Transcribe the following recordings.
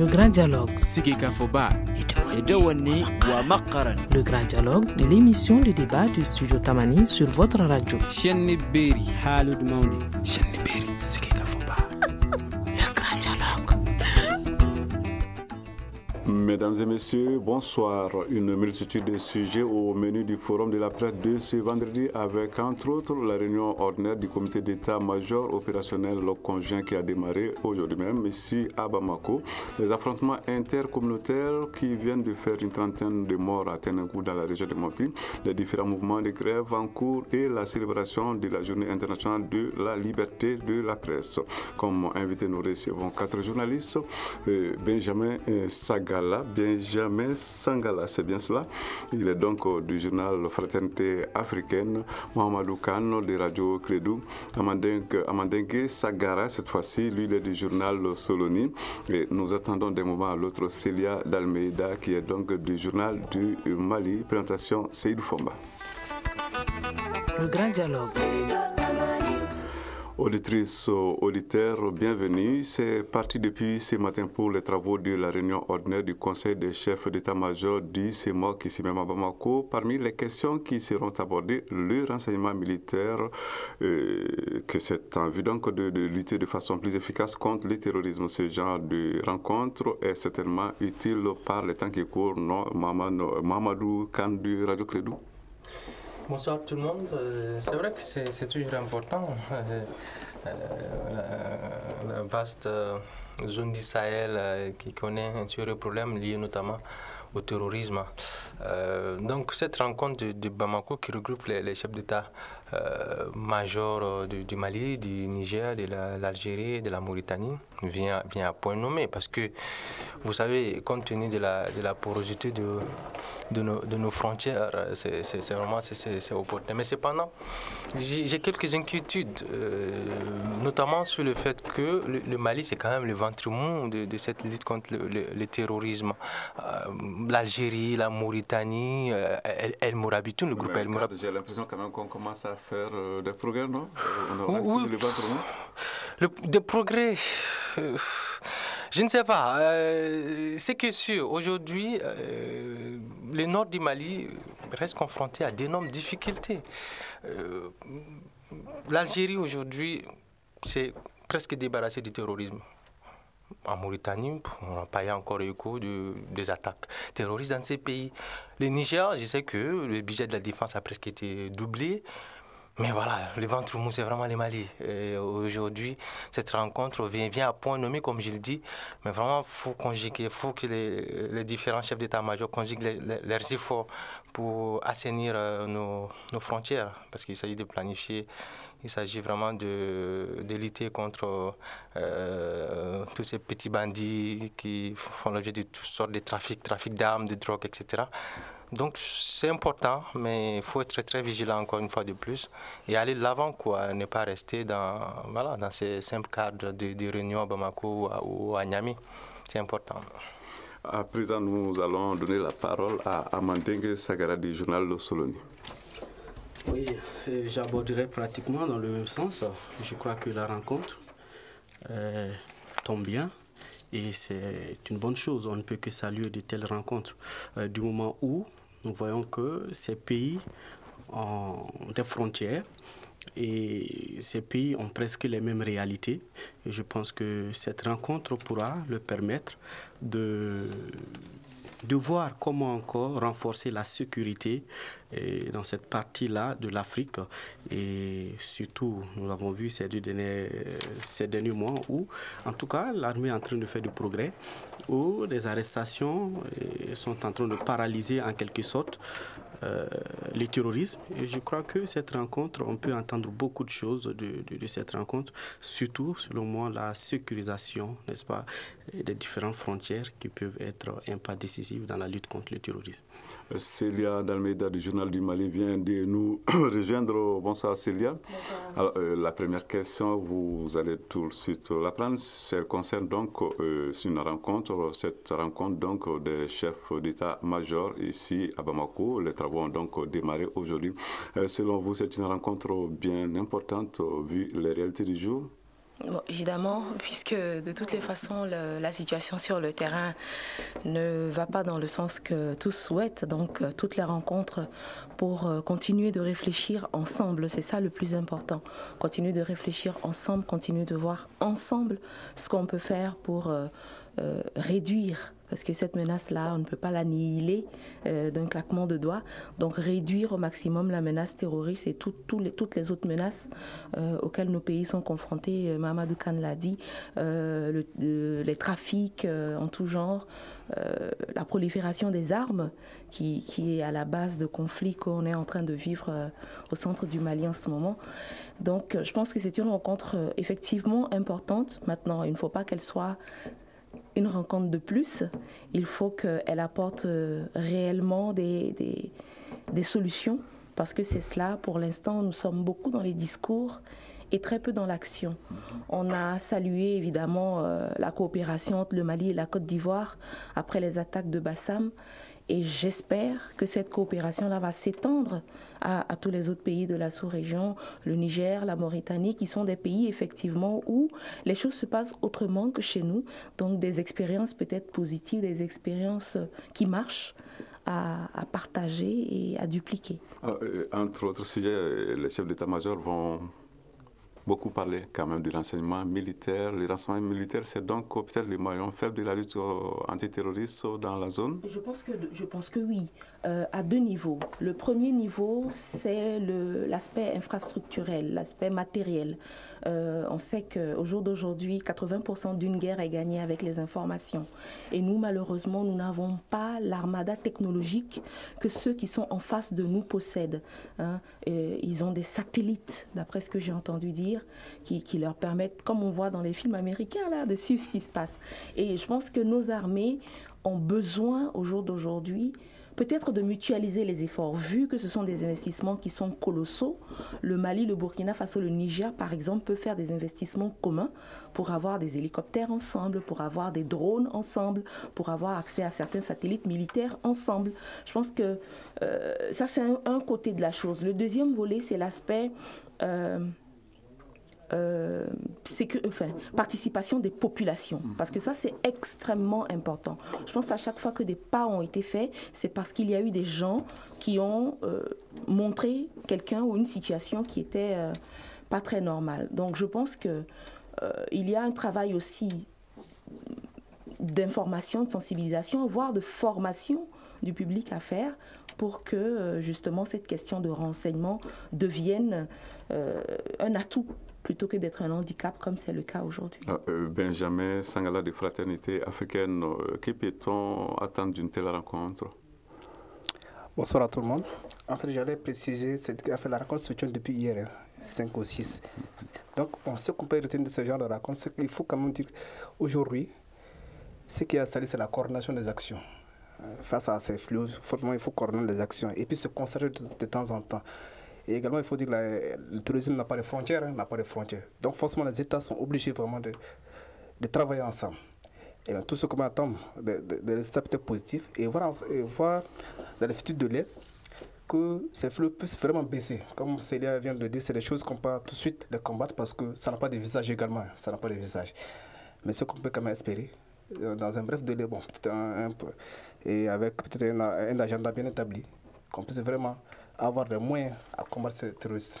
Le grand dialogue. Le grand dialogue de l'émission de débat du studio Tamani sur votre radio. Mesdames et messieurs, bonsoir. Une multitude de sujets au menu du forum de la presse de ce vendredi avec entre autres la réunion ordinaire du comité d'état-major opérationnel conjoint qui a démarré aujourd'hui même ici à Bamako. Les affrontements intercommunautaires qui viennent de faire une trentaine de morts à Tenengou dans la région de Mopti, les différents mouvements de grève en cours et la célébration de la journée internationale de la liberté de la presse. Comme invité, nous recevons quatre journalistes. Euh, Benjamin Saga Benjamin Sangala, c'est bien cela. Il est donc du journal Fraternité africaine, Mohamedou Khan de Radio Crédou, Amandengue Sagara, cette fois-ci, lui il est du journal Soloni. Et nous attendons des moments à l'autre Célia Dalmeida, qui est donc du journal du Mali. Présentation Seydou Fomba. Le grand dialogue. Auditrices, auditeurs, bienvenue. C'est parti depuis ce matin pour les travaux de la réunion ordinaire du Conseil des chefs d'état-major du CEMOC ici même à Bamako. Parmi les questions qui seront abordées, le renseignement militaire, euh, que c'est en vue donc de, lutter de façon plus efficace contre le terrorisme. Ce genre de rencontre est certainement utile par les temps qui courent. Non, Mamadou Khan du Radio Clédou. Bonsoir tout le monde. C'est vrai que c'est toujours important. la, vaste zone du Sahel qui connaît un sérieux problème lié notamment au terrorisme. Euh, donc cette rencontre de, Bamako qui regroupe les, chefs d'État euh, majors du, Mali, du Niger, de l'Algérie, la, de la Mauritanie vient, vient à point nommé parce que vous savez, compte tenu de la, de la porosité de, de, nos, de nos frontières, c'est vraiment c'est opportun. Mais cependant, j'ai quelques inquiétudes, euh, notamment sur le fait que le, le Mali, c'est quand même le ventre mou de, de, cette lutte contre le, le, le terrorisme. L'Algérie, la Mauritanie, El, El Mourabitoun, le groupe El Mourabitoun. J'ai l'impression quand même qu'on commence à faire euh, des progrès, non? On oui, le ventre mou? le, Des progrès euh, je ne sais pas. Euh, c'est que sûr, aujourd'hui, euh, le nord du Mali reste confronté à d'énormes difficultés. Euh, L'Algérie, aujourd'hui, c'est presque débarrassé du terrorisme. En Mauritanie, on n'a pas eu encore écho de, des attaques terroristes dans ces pays. Le Niger, je sais que le budget de la défense a presque été doublé. Mais voilà, le ventre mou, c'est vraiment le Mali. Aujourd'hui, cette rencontre vient, à point nommé, comme je le dis. Mais vraiment, il faut conjuguer, faut que les, les, différents chefs d'état-major conjuguent les, les, leurs efforts pour assainir euh, nos, frontières. Parce qu'il s'agit de planifier, il s'agit vraiment de, de, lutter contre euh, tous ces petits bandits qui font l'objet de toutes sortes de trafics, trafic d'armes, de drogue, etc. Donc c'est important, mais il faut être très, très vigilant encore une fois de plus et aller de l'avant, quoi, ne pas rester dans, voilà, dans ces simples cadres de, de réunions à Bamako ou à Niamey. C'est important. À présent, nous allons donner la parole à Amandengue Sagara du journal Le Soloni. Oui, j'aborderai pratiquement dans le même sens. Je crois que la rencontre euh, tombe bien. Et c'est une bonne chose. On ne peut que saluer de telles rencontres. Euh, du moment où nous voyons que ces pays ont des frontières et ces pays ont presque les mêmes réalités. Et je pense que cette rencontre pourra leur permettre de, de voir comment encore renforcer la sécurité dans cette partie-là de l'Afrique. Et surtout, nous l'avons vu ces, deux derniers, ces derniers mois où, en tout cas, l'armée est en train de faire du progrès, où les arrestations sont en train de paralyser en quelque sorte euh, le terrorisme. Et je crois que cette rencontre, on peut entendre beaucoup de choses de, de, de cette rencontre, surtout, selon moi, la sécurisation, n'est-ce pas, des différentes frontières qui peuvent être un pas décisif dans la lutte contre le terrorisme. Célia Dalmeida du Journal du Mali vient de nous rejoindre. Bonsoir Célia. Bonsoir. Alors, euh, la première question, vous allez tout de suite la prendre. Elle concerne donc euh, une rencontre, cette rencontre donc des chefs d'état-major ici à Bamako. Les travaux ont donc démarré aujourd'hui. Euh, selon vous, c'est une rencontre bien importante vu les réalités du jour? Évidemment, puisque de toutes les façons, la situation sur le terrain ne va pas dans le sens que tous souhaitent. Donc, euh, toutes les rencontres pour euh, continuer de réfléchir ensemble, c'est ça le plus important. Continuer de réfléchir ensemble, continuer de voir ensemble ce qu'on peut faire pour euh, réduire parce que cette menace-là, on ne peut pas l'annihiler euh, d'un claquement de doigts. Donc réduire au maximum la menace terroriste et toutes les autres menaces euh, auxquelles nos pays sont confrontés. Euh, Mamadou Khan l'a dit, les trafics en tout genre, la prolifération des armes qui, qui, est à la base de conflits qu'on est en train de vivre au centre du Mali en ce moment. Donc je pense que c'est une rencontre effectivement importante. Maintenant, il ne faut pas qu'elle soit une rencontre de plus, il faut qu'elle apporte euh, réellement des, solutions, parce que c'est cela, pour l'instant, nous sommes beaucoup dans les discours et très peu dans l'action. On a salué évidemment euh, la coopération entre le Mali et la Côte d'Ivoire après les attaques de Bassam. Et j'espère que cette coopération-là va s'étendre à, tous les autres pays de la sous-région, le Niger, la Mauritanie, qui sont des pays effectivement où les choses se passent autrement que chez nous. Donc des expériences peut-être positives, des expériences qui marchent. À, partager et à dupliquer. Euh, entre autres sujets, les chefs d'état-major vont beaucoup parlé quand même de l'enseignement militaire. Le renseignement militaire, c'est donc peut-être le maillon faible de la lutte antiterroriste dans la zone? Je pense que, je pense que oui, euh, à deux niveaux. Le premier niveau, c'est l'aspect infrastructurel, l'aspect matériel. Euh, on sait qu'au jour d'aujourd'hui, 80% d'une guerre est gagnée avec les informations. Et nous, malheureusement, nous n'avons pas l'armada technologique que ceux qui sont en face de nous possèdent. Hein. ils ont des satellites, d'après ce que j'ai entendu dire qui, leur permettent, comme on voit dans les films américains, là, de suivre ce qui se passe. Et je pense que nos armées ont besoin, au jour d'aujourd'hui, peut-être de mutualiser les efforts, vu que ce sont des investissements qui sont colossaux. Le Mali, le Burkina Faso, le Niger, par exemple, peuvent faire des investissements communs pour avoir des hélicoptères ensemble, pour avoir des drones ensemble, pour avoir accès à certains satellites militaires ensemble. Je pense que euh, ça, c'est un, côté de la chose. Le deuxième volet, c'est l'aspect... Euh, euh, enfin, participation des populations. Mm. Parce que ça, c'est extrêmement important. Je pense à chaque fois que des pas ont été faits, c'est parce qu'il y a eu des gens qui ont euh, montré quelqu'un ou une situation qui était euh, pas très normale. Donc je pense que il y a un travail aussi d'information, de sensibilisation, voire de formation du public à faire pour que justement cette question de renseignement devienne un atout plutôt que d'être un handicap comme c'est le cas aujourd'hui. Ah, euh, Benjamin Sangala de Fraternité africaine, euh, que peut-on attendre d'une telle rencontre? Bonsoir à tout le monde. En fait, j'allais préciser, fait, la rencontre se tient depuis hier, 5 hein, ou 6. Donc, ce qu'on peut retenir de ce genre de rencontre, c'est qu'il faut quand même dire qu'aujourd'hui, ce qui est installé, c'est la coordination des actions. Euh, face à ces flux, forcément, il faut coordonner les actions et puis se concentrer de temps en temps. Et également, il faut dire que le tourisme n'a pas de frontières, hein, n'a pas de frontières. Donc forcément, les États sont obligés vraiment de, de travailler ensemble. Et tout ce qu'on attend, de, résultats peut-être positifs, et voir, et voir dans le de l'aide que ces flux puissent vraiment baisser. Comme Célia vient de dire, c'est des choses qu'on peut tout de suite combattre parce que ça n'a pas de visage également. Ça n'a pas de visage. Mais ce qu'on peut quand même espérer, euh, dans un bref délai, bon, peut-être un, peu, et avec peut-être un, un agenda bien établi, qu'on puisse vraiment avoir des moyens à combattre ces terroristes.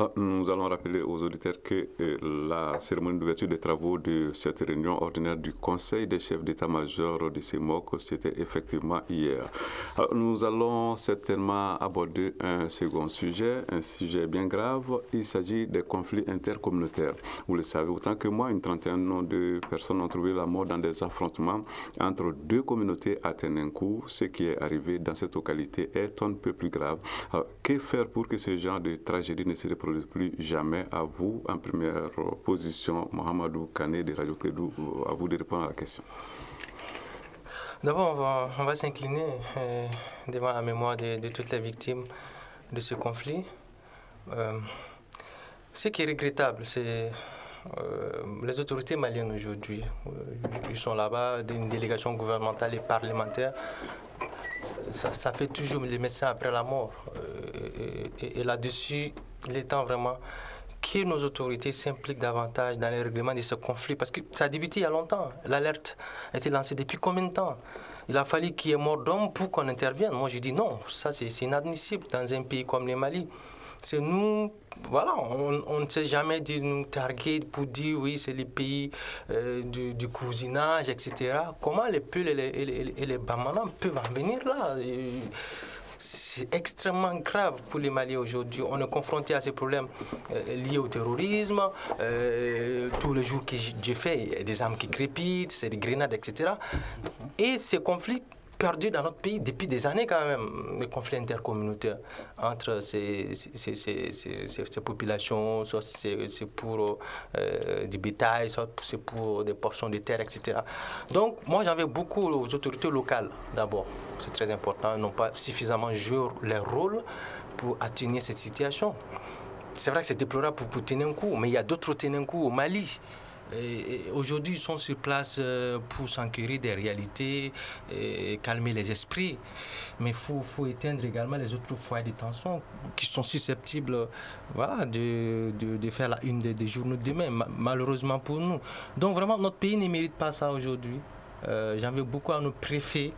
Ah, nous allons rappeler aux auditeurs que euh, la cérémonie d'ouverture des travaux de cette réunion ordinaire du Conseil des chefs d'état-major de CEMOC, c'était effectivement hier. nous allons certainement aborder un second sujet, un sujet bien grave. Il s'agit des conflits intercommunautaires. Vous le savez autant que moi, une trentaine de personnes ont trouvé la mort dans des affrontements entre deux communautés à Tenenkou. Ce qui est arrivé dans cette localité est un peu plus grave. que faire pour que ce genre de tragédie ne se reproduise plus jamais. À vous, en première position, Mohamedou Kane de Radio Clédou, à vous de répondre à la question. D'abord, on va, s'incliner euh, devant la mémoire de, toutes les victimes de ce conflit. Euh, ce qui est regrettable, c'est euh, les autorités maliennes aujourd'hui. ils sont là-bas, une délégation gouvernementale et parlementaire. Ça, fait toujours les médecins après la mort. et là-dessus, il est temps vraiment que nos autorités s'impliquent davantage dans les règlements de ce conflit parce que ça a débuté il y a longtemps. L'alerte a été lancée depuis combien de temps? Il a fallu qu'il y ait mort d'homme pour qu'on intervienne. Moi, je dis non, ça c'est inadmissible dans un pays comme le Mali. C'est nous, voilà, on, ne sait jamais de nous targuer pour dire oui, c'est les pays euh, du, cousinage, etc. Comment les Peuls et les, et peuvent en venir là? C'est extrêmement grave pour les Maliens aujourd'hui. On est confronté à ces problèmes euh, liés au terrorisme. Euh, tous les jours que j'ai fait, des armes qui crépitent, c'est des grenades, etc. Et ces conflits perdu dans notre pays depuis des années quand même, les conflits intercommunautaires entre ces, ces, ces, ces populations, soit c'est pour euh, du bétail, soit c'est pour des portions de terre, etc. Donc moi j'en veux beaucoup aux autorités locales d'abord, c'est très important, n'ont pas suffisamment joué leur rôle pour atténuer cette situation. C'est vrai que c'est déplorable pour, pour coup, mais il y a d'autres coup au Mali. Aujourd'hui, ils sont sur place euh, pour s'enquérir des réalités, et calmer les esprits. Mais il faut, faut, éteindre également les autres foyers de tension qui sont susceptibles voilà, de, de, faire la une des, journaux de demain, malheureusement pour nous. Donc vraiment, notre pays ne mérite pas ça aujourd'hui. Euh, J'en veux beaucoup à nos préfets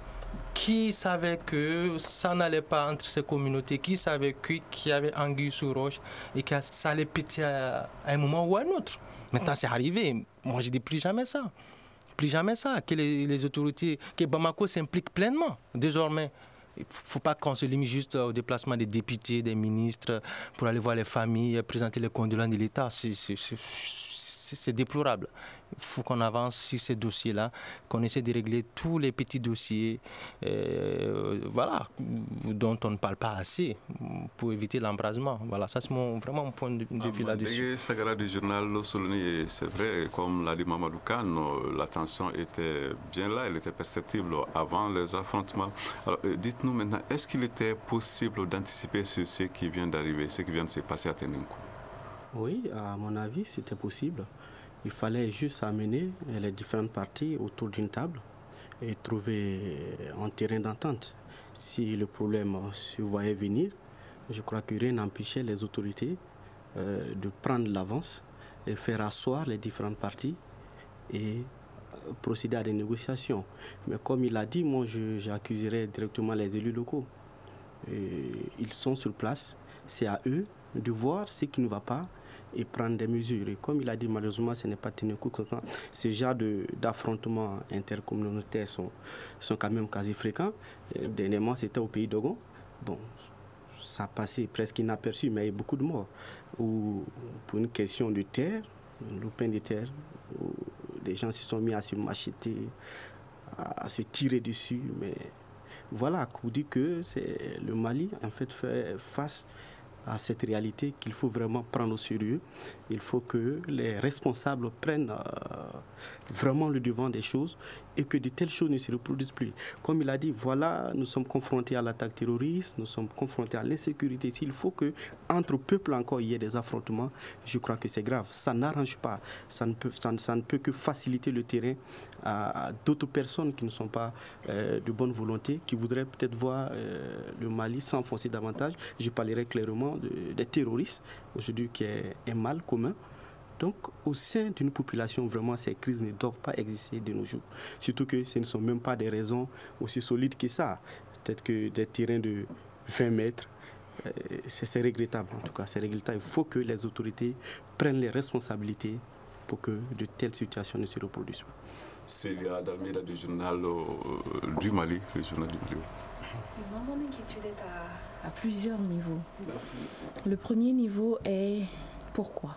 qui savaient que ça n'allait pas entre ces communautés, qui savaient qu'il y avait anguille sous roche et que ça allait péter à un moment ou à un autre? Maintenant, c'est arrivé. Moi, je dis plus jamais ça. Plus jamais ça. Que les, autorités, que Bamako s'implique pleinement, désormais. Il ne faut pas qu'on se limite juste au déplacement des députés, des ministres, pour aller voir les familles, présenter les condoléances de l'État. C'est déplorable. Il faut qu'on avance sur ces dossiers-là, qu'on essaie de régler tous les petits dossiers euh, voilà, dont on ne parle pas assez pour éviter l'embrasement. Voilà, ça c'est mon, vraiment mon point de, vue là-dessus. Sagara du journal c'est vrai, comme l'a dit Mamadou Khan, la tension était bien là, elle était perceptible avant les affrontements. Alors euh, dites-nous maintenant, est-ce qu'il était possible d'anticiper ce qui vient d'arriver, ce qui vient de se passer à Tenenkou Oui, à mon avis, c'était possible. Il fallait juste amener les différentes parties autour d'une table et trouver un terrain d'entente. Si le problème se voyait venir, je crois que rien n'empêchait les autorités euh, de prendre l'avance et faire asseoir les différentes parties et euh, procéder à des négociations. Mais comme il a dit, moi j'accuserais directement les élus locaux. ils sont sur place, c'est à eux de voir ce qui ne va pas et prendre des mesures. Et comme il a dit, malheureusement, ce n'est pas tenu compte. Ces genres d'affrontements intercommunautaires sont, sont quand même quasi fréquents. dernièrement, c'était au pays d'Ogon. Bon, ça passait presque inaperçu, mais il y a beaucoup de morts. Ou pour une question de terre, le pain de terre, où des gens se sont mis à se macheter, à, se tirer dessus. Mais voilà, vous dit que le Mali, en fait, fait face à cette réalité qu'il faut vraiment prendre au sérieux. Il faut que les responsables prennent euh, vraiment le devant des choses et que de telles choses ne se reproduisent plus. Comme il a dit, voilà, nous sommes confrontés à l'attaque terroriste, nous sommes confrontés à l'insécurité. S'il faut que entre peuples encore il y ait des affrontements, je crois que c'est grave. Ça n'arrange pas. Ça ne, peut, ça, ne peut que faciliter le terrain à, d'autres personnes qui ne sont pas euh, de bonne volonté, qui voudraient peut-être voir euh, le Mali s'enfoncer davantage. Je parlerai clairement des terroristes, aujourd'hui qui est un mal commun. Donc, au sein d'une population, vraiment, ces crises ne doivent pas exister de nos jours. Surtout que ce ne sont même pas des raisons aussi solides que ça. Peut-être que des terrains de 20 mètres, euh, c'est regrettable en tout cas. C'est regrettable. Il faut que les autorités prennent les responsabilités pour que de telles situations ne se reproduisent pas. C'est du journal euh, du Mali, le journal du Mali. Mon inquiétude est à, à plusieurs niveaux. Le premier niveau est pourquoi?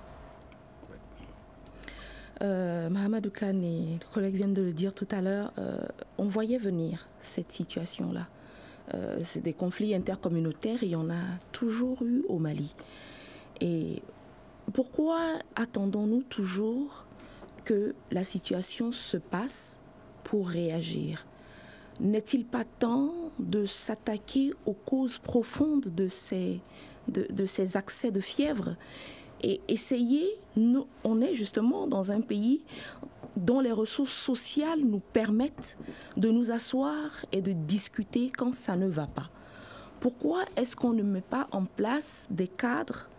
Euh, Mahamadou Khan et le collègue viennent de le dire tout à l'heure, euh, on voyait venir cette situation-là. Euh, c'est des conflits intercommunautaires, il y en a toujours eu au Mali. Et pourquoi attendons-nous toujours que la situation se passe pour réagir? N'est-il pas temps de s'attaquer aux causes profondes de ces, de, ces accès de fièvre et essayer, nous, on est justement dans un pays dont les ressources sociales nous permettent de nous asseoir et de discuter quand ça ne va pas. Pourquoi est-ce qu'on ne met pas en place des cadres?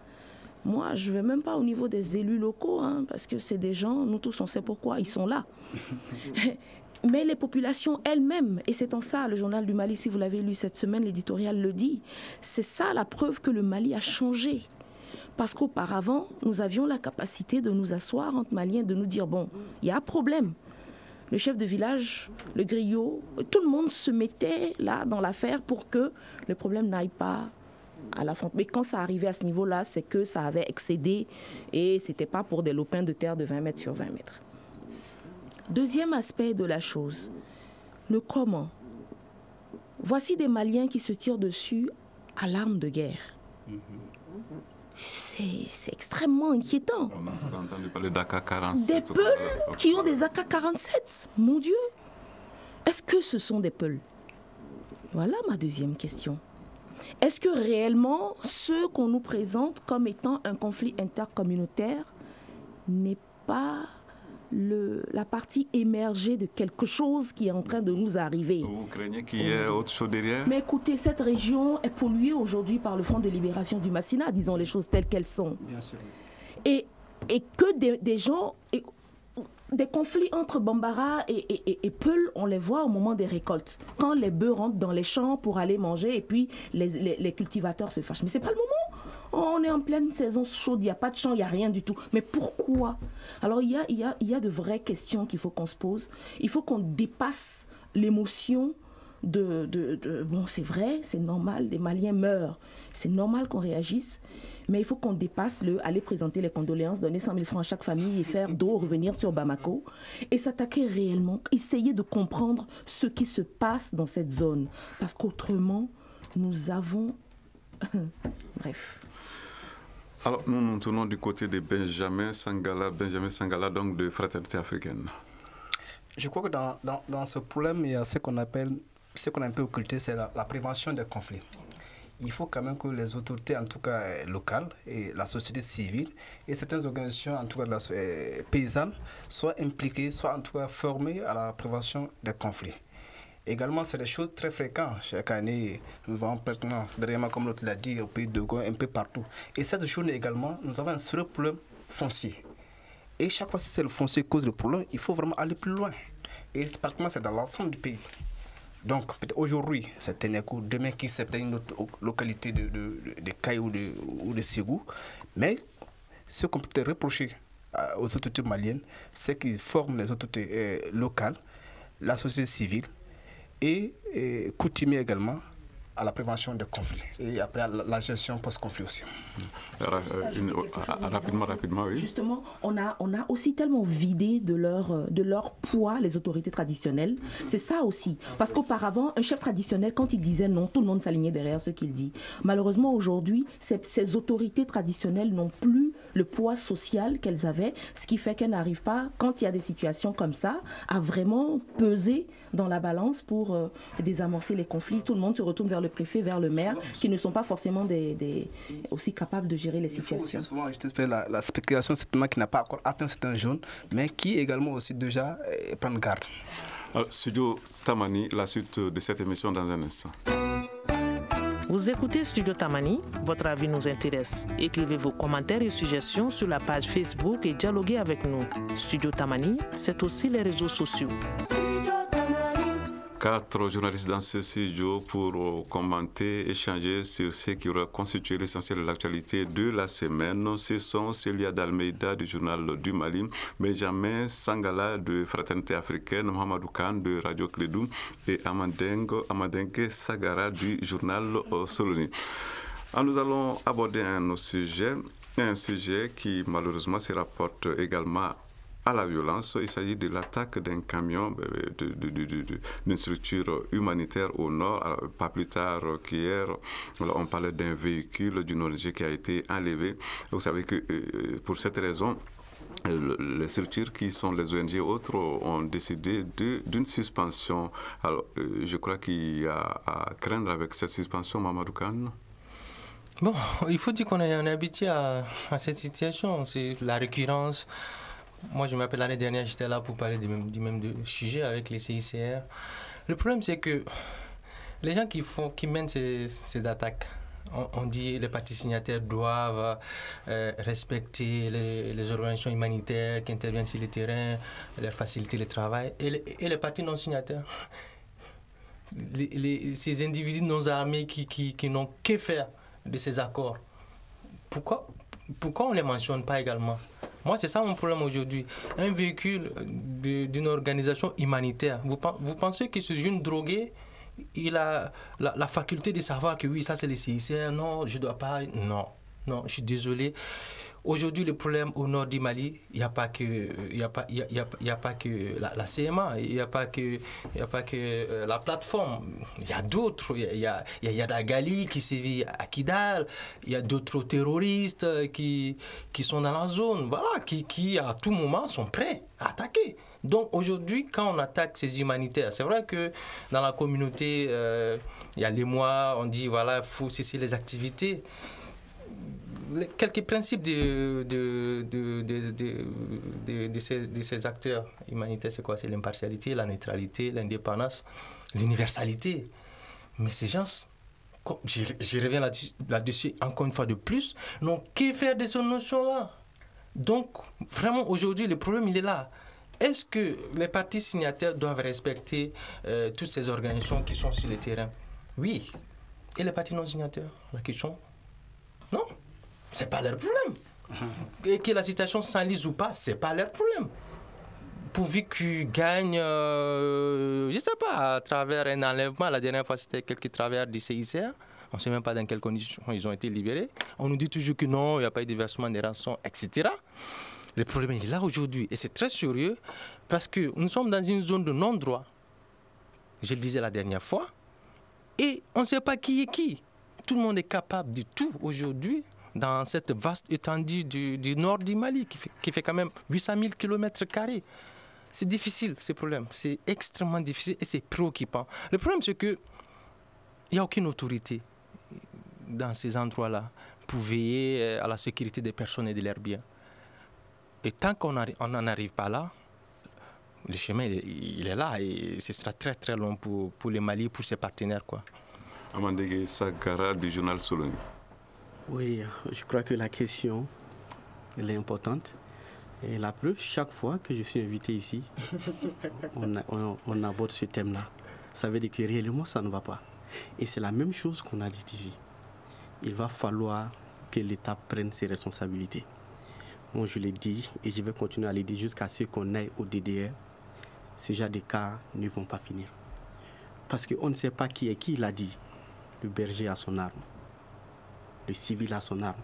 Moi, je ne vais même pas au niveau des élus locaux, hein, parce que c'est des gens, nous tous, on sait pourquoi ils sont là. Mais les populations elles-mêmes, et c'est en ça le journal du Mali, si vous l'avez lu cette semaine, l'éditorial le dit, c'est ça la preuve que le Mali a changé. Parce qu'auparavant, nous avions la capacité de nous asseoir entre Maliens, de nous dire, bon, il y a un problème. Le chef de village, le griot, tout le monde se mettait là dans l'affaire pour que le problème n'aille pas à la fonte. Mais quand ça arrivait à ce niveau-là, c'est que ça avait excédé et c'était pas pour des lopins de terre de 20 mètres sur 20 mètres. Deuxième aspect de la chose, le comment. Voici des Maliens qui se tirent dessus à l'arme de guerre. C'est extrêmement inquiétant. On a entendu parler d'AK-47. Des Peuls qui ont des AK-47. Mon Dieu. Est-ce que ce sont des Peuls? Voilà ma deuxième question. Est-ce que réellement ce qu'on nous présente comme étant un conflit intercommunautaire n'est pas le, la partie émergée de quelque chose qui est en train de nous arriver. Vous craignez qu'il y ait autre chose derrière? Mais écoutez, cette région est polluée aujourd'hui par le Front de libération du Massina, disons les choses telles qu'elles sont. Bien sûr. Et, et que des, des gens, et, des conflits entre Bambara et, et, et, Peul, on les voit au moment des récoltes. Quand les bœufs rentrent dans les champs pour aller manger et puis les, les, les cultivateurs se fâchent. Mais c'est pas le moment. On est en pleine saison chaude, il n'y a pas de champ, il n'y a rien du tout. Mais pourquoi? Alors il y a, y, a, y a de vraies questions qu'il faut qu'on se pose. Il faut qu'on dépasse l'émotion de, de, de, Bon, c'est vrai, c'est normal, des Maliens meurent. C'est normal qu'on réagisse. Mais il faut qu'on dépasse le aller présenter les condoléances, donner 100 000 francs à chaque famille et faire d'eau revenir sur Bamako et s'attaquer réellement, essayer de comprendre ce qui se passe dans cette zone. Parce qu'autrement, nous avons. Bref. Alors, nous nous tournons du côté de Benjamin Sangala, Benjamin Sangala, donc de Fraternité africaine. Je crois que dans, dans, dans ce problème, il y a ce qu'on appelle, ce qu'on a un peu occulté, c'est la, la, prévention des conflits. Il faut quand même que les autorités, en tout cas locales, et la société civile, et certaines organisations, en tout cas la, euh, paysannes, soient impliquées, soient en tout cas formées à la prévention des conflits. Également, c'est des choses très fréquentes. Chaque année, nous voyons pratiquement, derrière comme l'autre l'a dit, au pays de Gaulle, un peu partout. Et cette journée également, nous avons un seul problème foncier. Et chaque fois que c'est le foncier qui cause le problème, il faut vraiment aller plus loin. Et pratiquement, c'est dans l'ensemble du pays. Donc, aujourd'hui, c'est Ténéco, demain, qui c'est peut-être une autre localité de, de, de, Caille ou de, ou de Ségou. Mais ce qu'on peut reprocher aux autorités maliennes, c'est qu'ils forment les autorités euh, locales, la société civile, et, et coutumier également à la prévention des conflits et après à la, la gestion post-conflit aussi. Euh, une, rapidement, rapidement, oui. Justement, on a, on a aussi tellement vidé de leur, de leur poids les autorités traditionnelles. C'est ça aussi. Parce qu'auparavant, un chef traditionnel, quand il disait non, tout le monde s'alignait derrière ce qu'il dit. Malheureusement, aujourd'hui, ces, ces autorités traditionnelles n'ont plus le poids social qu'elles avaient, ce qui fait qu'elles n'arrivent pas, quand il y a des situations comme ça, à vraiment peser dans la balance pour euh, désamorcer les conflits. Tout le monde se retourne vers le préfet, vers le maire, qui ne sont pas forcément des, des aussi capables de gérer les situations. Faut aussi souvent la, la spéculation, certainement qui n'a pas encore atteint certains jeunes, mais qui également aussi déjà euh, prennent garde. Alors, Studio Tamani, la suite de cette émission dans un instant. Vous écoutez Studio Tamani, votre avis nous intéresse. Écrivez vos commentaires et suggestions sur la page Facebook et dialoguez avec nous. Studio Tamani, c'est aussi les réseaux sociaux. Quatre journalistes dans ce studio pour commenter, échanger sur ce qui aura constitué l'essentiel de l'actualité de la semaine. Ce sont Célia Dalmeida du journal du Mali, Benjamin Sangala de Fraternité africaine, Mohamedou Khan de Radio Clédou et Amadengo, Sagara du journal Soloni. Alors nous allons aborder un sujet, un sujet qui malheureusement se rapporte également à la violence. Il s'agit de l'attaque d'un camion d'une structure humanitaire au nord. Pas plus tard qu'hier, on parlait d'un véhicule d'une ONG qui a été enlevé. Vous savez que euh, pour cette raison, les structures qui sont les ONG et autres ont décidé d'une suspension. Alors, euh, je crois qu'il y a à craindre avec cette suspension, Mamadou Khan. Bon, il faut dire qu'on est, habitué à cette situation. C'est la récurrence. Moi, je m'appelle l'année dernière, j'étais là pour parler du même, du même sujet avec les CICR. Le problème, c'est que les gens qui, font, qui mènent ces, ces attaques, on, dit les partis signataires doivent euh, respecter les, organisations humanitaires qui interviennent sur le terrain, leur faciliter le travail, et les, et les partis non signataires. ces individus non armés qui, qui, qui n'ont que faire de ces accords. Pourquoi, pourquoi on ne les mentionne pas également? Moi, c'est ça mon problème aujourd'hui. Un véhicule d'une organisation humanitaire, vous, vous pensez que ce jeune drogué, il a la, faculté de savoir que oui, ça c'est les CICR, non, je ne dois pas. Non, non, je suis désolé. Aujourd'hui, le problème au nord du Mali, il n'y a pas que, a pas, il y a, a, pas que la, CMA, il n'y a pas que, a pas que euh, la plateforme. Il y a d'autres. Il y a, il y a Dagali qui sévit à Kidal. Il y a d'autres terroristes qui, qui sont dans la zone. Voilà, qui, qui à tout moment sont prêts à attaquer. Donc aujourd'hui, quand on attaque ces humanitaires, c'est vrai que dans la communauté, euh, il y a les mois, on dit voilà, il faut cesser les activités quelques principes de, de, de, de, ces, de ces acteurs humanitaires, c'est quoi? C'est l'impartialité, la neutralité, l'indépendance, l'universalité. Mais ces gens, je, reviens là-dessus encore une fois de plus, n'ont que faire de ces notions-là. Donc, vraiment, aujourd'hui, le problème, il est là. Est-ce que les partis signataires doivent respecter euh, toutes ces organisations qui sont sur le terrain? Oui. Et les partis non signataires? La question? Non c'est pas leur problème. Et que la situation s'enlise ou pas, c'est pas leur problème. Pourvu qu'ils gagnent, euh, je sais pas, à travers un enlèvement. La dernière fois, c'était quelques travers du CICR. On ne sait même pas dans quelles conditions ils ont été libérés. On nous dit toujours que non, il n'y a pas eu de versement des rançons, etc. Le problème, il est là aujourd'hui. Et c'est très sérieux parce que nous sommes dans une zone de non-droit. Je le disais la dernière fois. Et on ne sait pas qui est qui. Tout le monde est capable de tout aujourd'hui dans cette vaste étendue du, nord du Mali, qui fait, quand même 800 000 km. C'est difficile, ces problèmes. C'est extrêmement difficile et c'est préoccupant. Le problème, c'est qu'il n'y a aucune autorité dans ces endroits-là pour veiller euh, à la sécurité des personnes et de leurs biens. Et tant qu'on n'en arrive pas là, le chemin, il est là et ce sera très très long pour, pour le Mali, pour ses partenaires. Quoi. Sagara du journal. Oui, je crois que la question, elle est importante. Et la preuve, chaque fois que je suis invité ici, on, aborde ce thème-là. Ça veut dire que réellement, ça ne va pas. Et c'est la même chose qu'on a dit ici. Il va falloir que l'État prenne ses responsabilités. Moi, je l'ai dit et je vais continuer à le dire jusqu'à ce qu'on aille au DDR. Ce genre de cas ne vont pas finir. Parce qu'on ne sait pas qui est qui l'a dit. Le berger a son arme le civil a son arme.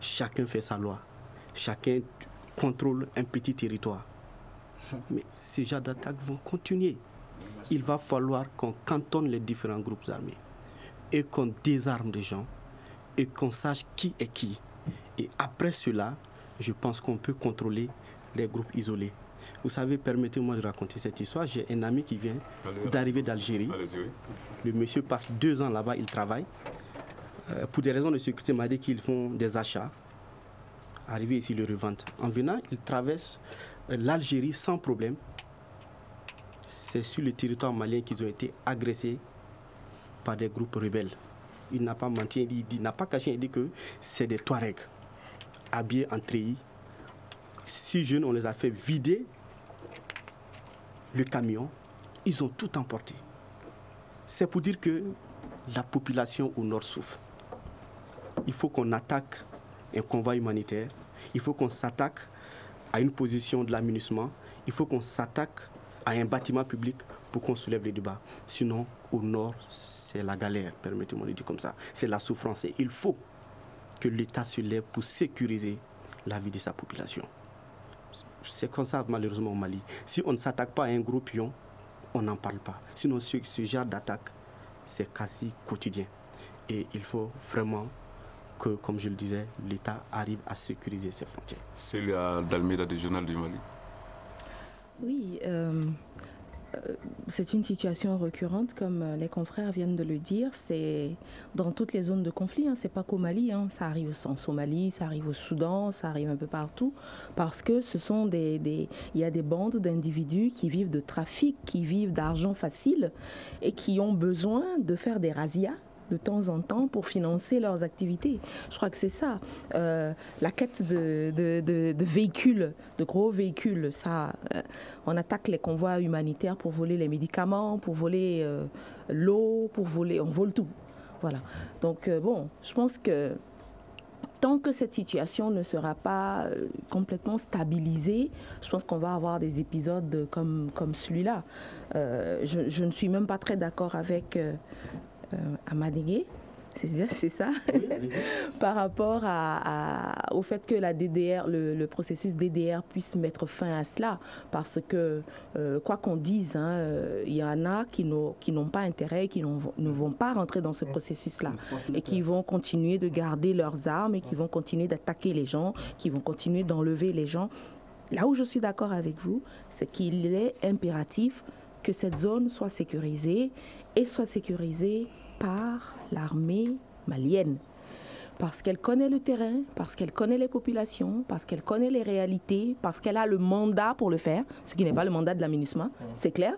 Chacun fait sa loi. Chacun contrôle un petit territoire. Mais ces genres d'attaques vont continuer. Il va falloir qu'on cantonne les différents groupes armés et qu'on désarme les gens et qu'on sache qui est qui. Et après cela, je pense qu'on peut contrôler les groupes isolés. Vous savez, permettez-moi de raconter cette histoire. J'ai un ami qui vient d'arriver d'Algérie. Le monsieur passe deux ans là-bas, il travaille. Euh, pour des raisons de sécurité, m'a dit qu'ils font des achats. Arrivé ici, le revente. En venant, ils traversent euh, l'Algérie sans problème. C'est sur le territoire malien qu'ils ont été agressés par des groupes rebelles. Il n'a pas menti, il n'a pas caché, il dit que c'est des Touaregs habillés en treillis. Six jeunes, on les a fait vider le camion. Ils ont tout emporté. C'est pour dire que la population au nord souffre il faut qu'on attaque un convoi humanitaire, il faut qu'on s'attaque à une position de l'aménagement, il faut qu'on s'attaque à un bâtiment public pour qu'on soulève les débats. Sinon, au nord, c'est la galère, permettez-moi de dire comme ça. C'est la souffrance. Et il faut que l'État se lève pour sécuriser la vie de sa population. C'est comme ça, malheureusement, au Mali. Si on ne s'attaque pas à un gros pion, on n'en parle pas. Sinon, ce genre d'attaque, c'est quasi quotidien. Et il faut vraiment que, comme je le disais, l'État arrive à sécuriser ses frontières. Célia Dalmeda du Journal du Mali. Oui, euh, euh, c'est une situation récurrente, comme les confrères viennent de le dire. C'est dans toutes les zones de conflit. Hein. C'est pas qu'au Mali. Hein. Ça arrive en Somalie, ça arrive au Soudan, ça arrive un peu partout, parce que ce sont des, des il y a des bandes d'individus qui vivent de trafic, qui vivent d'argent facile et qui ont besoin de faire des razzias de temps en temps pour financer leurs activités. Je crois que c'est ça. Euh, la quête de, de, véhicules, de gros véhicules, ça, euh, on attaque les convois humanitaires pour voler les médicaments, pour voler euh, l'eau, pour voler, on vole tout. Voilà. Donc bon, je pense que tant que cette situation ne sera pas complètement stabilisée, je pense qu'on va avoir des épisodes comme, comme celui-là. je, ne suis même pas très d'accord avec c'est ça, par rapport à, au fait que la DDR, le, processus DDR puisse mettre fin à cela, parce que euh, quoi qu'on dise, hein, euh, il y en a qui n'ont pas intérêt, qui ne vont pas rentrer dans ce processus-là, et qui vont continuer de garder leurs armes, et qui vont continuer d'attaquer les gens, qui vont continuer d'enlever les gens. Là où je suis d'accord avec vous, c'est qu'il est impératif que cette zone soit sécurisée et soit sécurisée par l'armée malienne. Parce qu'elle connaît le terrain, parce qu'elle connaît les populations, parce qu'elle connaît les réalités, parce qu'elle a le mandat pour le faire, ce qui n'est pas le mandat de la c'est clair,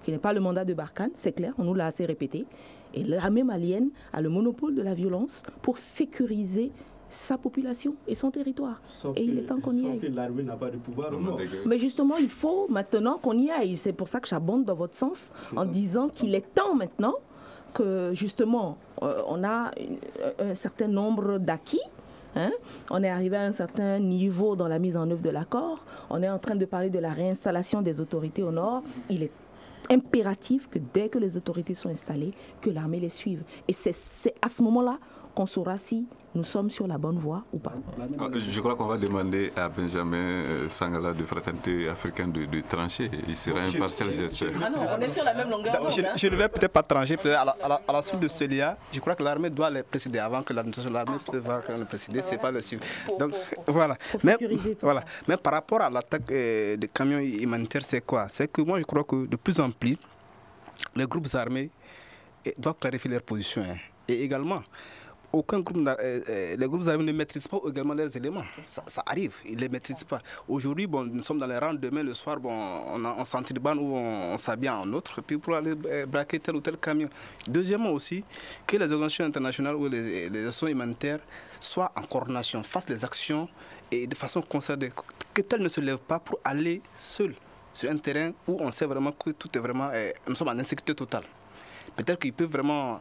ce qui n'est pas le mandat de Barkhane, c'est clair, on nous l'a assez répété. Et l'armée malienne a le monopole de la violence pour sécuriser sa population et son territoire. et il est temps qu'on y aille. l'armée n'a pas de pouvoir. Mais justement, il faut maintenant qu'on y aille. C'est pour ça que j'abonde dans votre sens en disant qu'il est temps maintenant que justement, euh, on a un certain nombre d'acquis. Hein. On est arrivé à un certain niveau dans la mise en œuvre de l'accord. On est en train de parler de la réinstallation des autorités au nord. Il est impératif que dès que les autorités sont installées, que l'armée les suive. Et c'est à ce moment-là qu'on saura si nous sommes sur la bonne voie ou pas. Ah, je crois qu'on va demander à Benjamin euh, Sangala de Fraternité africaine de, trancher. Il sera impartial, j'espère. Ah non, on est sur la même longueur Je, hein. ne vais peut-être pas trancher. à, la, suite de ce lien, je crois que l'armée doit les précider avant que l'administration de l'armée puisse voir le précider. Ce n'est pas le suivre. Donc, voilà. Mais, voilà. Mais par rapport à l'attaque euh, des camions humanitaires, c'est quoi? C'est que moi, je crois que de plus en plus, les groupes armés eh, doivent clarifier leur position. Hein. Et également, aucun groupe, euh, euh, les groupes armés ne maîtrisent pas également leurs éléments. Ça, arrive, ils ne les maîtrisent pas. Aujourd'hui, bon, nous sommes dans les rangs, demain le soir, bon, on, on s'entribande ou on, s'habille en autre, puis pour aller euh, braquer tel ou tel camion. Deuxièmement aussi, que les organisations internationales ou les, les actions humanitaires soient en coordination, fassent les actions et de façon concertée, que tel ne se lève pas pour aller seul sur un terrain où on sait vraiment que tout est vraiment, nous sommes en insécurité totale. Peut-être qu'ils peuvent vraiment